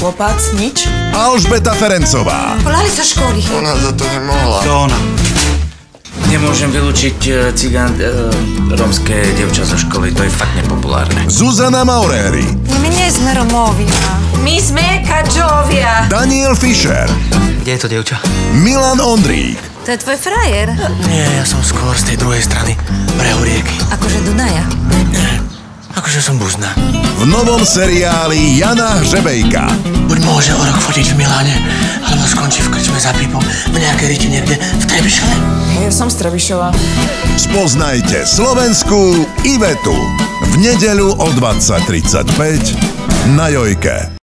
Klopac, nič. Alžbeta Ferencová, Volali zo školy. Ona za to nemohla. To ona. Nemôžem vylúčiť e, cigán, e, rómske dievča zo školy, to je fakt nepopulárne. Zuzana Mauréry, My nie sme Romovia. My sme Kadžovia. Daniel Fischer, Kde je to dievča? Milan Ondrík, To je tvoj frajer. Nie, ja som skôr z tej druhej strany Dunaja. Akože som buzna. v novom seriáli Jana Hřebejka. Buď môže o rok fotiť v Miláne, alebo skončí v krčme za pipom v nejakej riti niekde v Trebišove. Ja som z Trebišova. Spoznajte slovenskú Ivetu v nedeľu o 20.35 na Jojke.